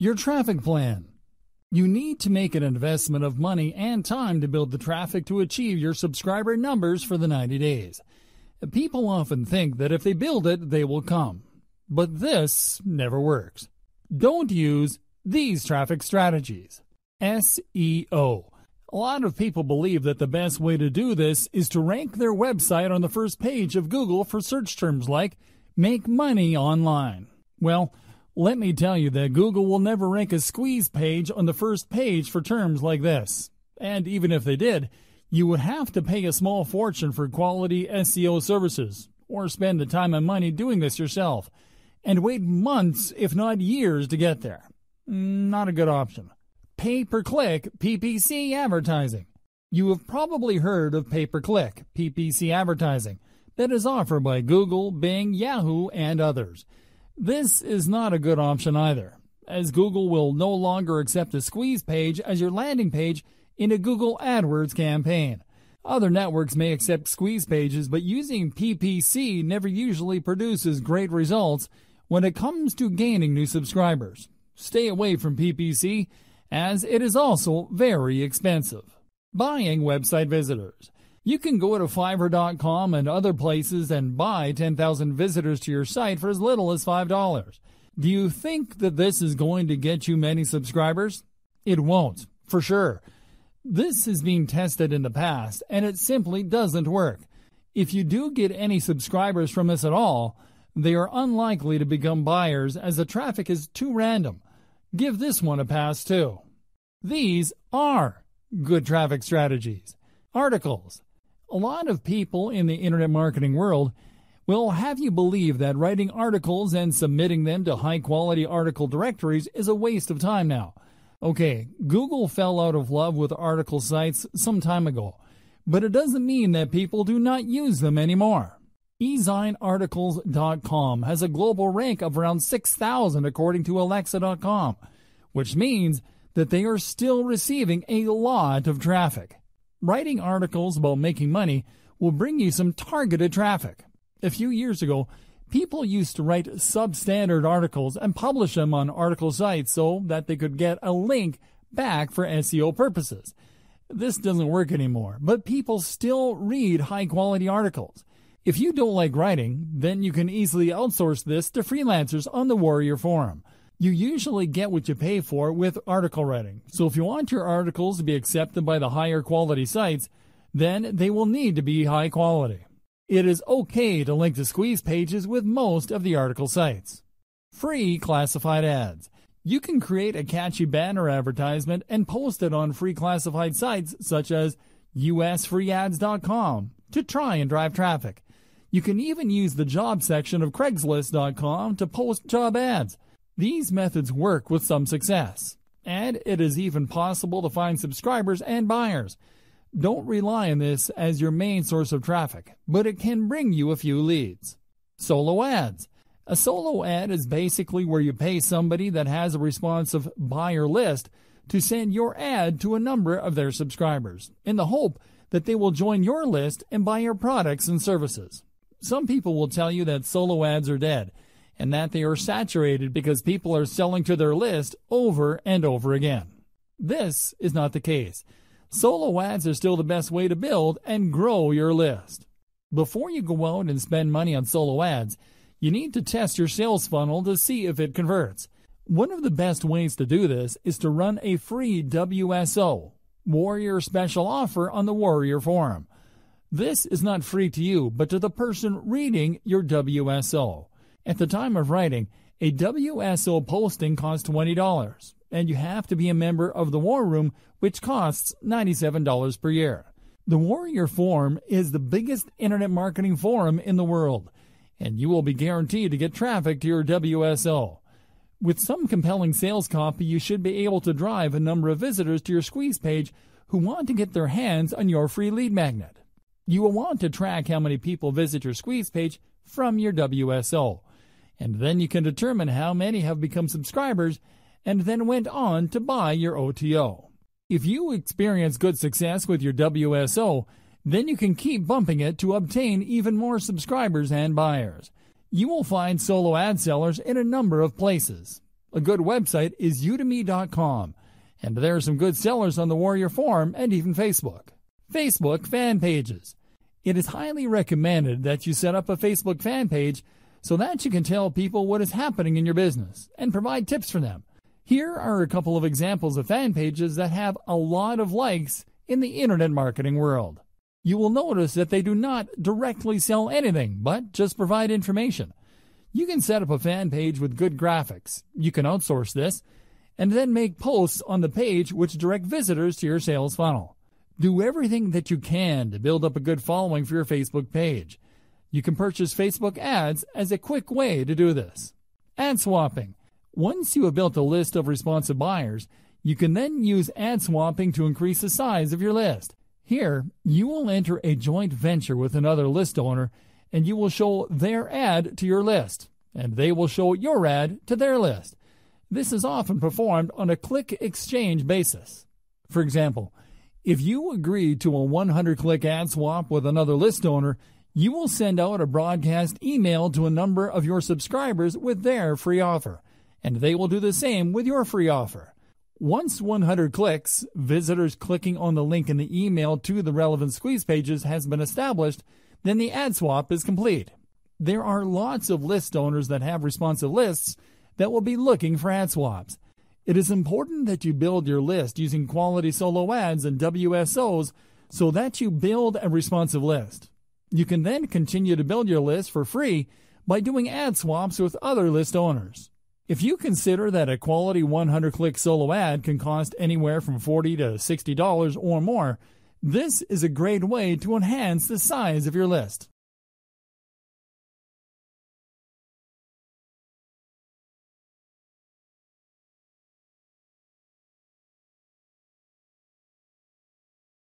Your traffic plan. You need to make an investment of money and time to build the traffic to achieve your subscriber numbers for the 90 days. People often think that if they build it, they will come. But this never works. Don't use these traffic strategies. SEO. A lot of people believe that the best way to do this is to rank their website on the first page of Google for search terms like make money online. Well, let me tell you that Google will never rank a squeeze page on the first page for terms like this. And even if they did, you would have to pay a small fortune for quality SEO services, or spend the time and money doing this yourself, and wait months, if not years, to get there. Not a good option. Pay per click PPC advertising. You have probably heard of pay per click PPC advertising that is offered by Google, Bing, Yahoo, and others. This is not a good option either, as Google will no longer accept a squeeze page as your landing page in a Google AdWords campaign. Other networks may accept squeeze pages, but using PPC never usually produces great results when it comes to gaining new subscribers. Stay away from PPC as it is also very expensive. Buying website visitors. You can go to Fiverr.com and other places and buy 10,000 visitors to your site for as little as $5. Do you think that this is going to get you many subscribers? It won't, for sure. This has been tested in the past, and it simply doesn't work. If you do get any subscribers from this at all, they are unlikely to become buyers as the traffic is too random. Give this one a pass too. These are good traffic strategies. Articles. A lot of people in the internet marketing world will have you believe that writing articles and submitting them to high quality article directories is a waste of time now. Okay, Google fell out of love with article sites some time ago, but it doesn't mean that people do not use them anymore. EzineArticles.com has a global rank of around 6,000 according to Alexa.com, which means that they are still receiving a lot of traffic. Writing articles about making money will bring you some targeted traffic. A few years ago, people used to write substandard articles and publish them on article sites so that they could get a link back for SEO purposes. This doesn't work anymore, but people still read high quality articles. If you don't like writing, then you can easily outsource this to freelancers on the Warrior Forum. You usually get what you pay for with article writing. So if you want your articles to be accepted by the higher quality sites, then they will need to be high quality. It is okay to link to squeeze pages with most of the article sites. Free classified ads. You can create a catchy banner advertisement and post it on free classified sites such as usfreeads.com to try and drive traffic. You can even use the job section of craigslist.com to post job ads. These methods work with some success, and it is even possible to find subscribers and buyers. Don't rely on this as your main source of traffic, but it can bring you a few leads. Solo ads. A solo ad is basically where you pay somebody that has a responsive buyer list to send your ad to a number of their subscribers in the hope that they will join your list and buy your products and services. Some people will tell you that solo ads are dead and that they are saturated because people are selling to their list over and over again. This is not the case. Solo ads are still the best way to build and grow your list. Before you go out and spend money on solo ads, you need to test your sales funnel to see if it converts. One of the best ways to do this is to run a free WSO, Warrior Special Offer on the Warrior Forum. This is not free to you, but to the person reading your WSO. At the time of writing, a WSO posting costs $20, and you have to be a member of the War Room, which costs $97 per year. The Warrior Forum is the biggest internet marketing forum in the world, and you will be guaranteed to get traffic to your WSO. With some compelling sales copy, you should be able to drive a number of visitors to your squeeze page who want to get their hands on your free lead magnet. You will want to track how many people visit your squeeze page from your WSO and then you can determine how many have become subscribers and then went on to buy your OTO. If you experience good success with your WSO, then you can keep bumping it to obtain even more subscribers and buyers. You will find solo ad sellers in a number of places. A good website is udimi.com, and there are some good sellers on the Warrior Forum and even Facebook. Facebook fan pages. It is highly recommended that you set up a Facebook fan page so that you can tell people what is happening in your business and provide tips for them. Here are a couple of examples of fan pages that have a lot of likes in the internet marketing world. You will notice that they do not directly sell anything, but just provide information. You can set up a fan page with good graphics. You can outsource this and then make posts on the page which direct visitors to your sales funnel. Do everything that you can to build up a good following for your Facebook page. You can purchase Facebook ads as a quick way to do this. Ad swapping. Once you have built a list of responsive buyers, you can then use ad swapping to increase the size of your list. Here, you will enter a joint venture with another list owner and you will show their ad to your list, and they will show your ad to their list. This is often performed on a click exchange basis. For example, if you agree to a 100 click ad swap with another list owner, you will send out a broadcast email to a number of your subscribers with their free offer, and they will do the same with your free offer. Once 100 clicks, visitors clicking on the link in the email to the relevant squeeze pages has been established, then the ad swap is complete. There are lots of list owners that have responsive lists that will be looking for ad swaps. It is important that you build your list using quality solo ads and WSOs so that you build a responsive list. You can then continue to build your list for free by doing ad swaps with other list owners. If you consider that a quality 100 click solo ad can cost anywhere from 40 to $60 or more, this is a great way to enhance the size of your list.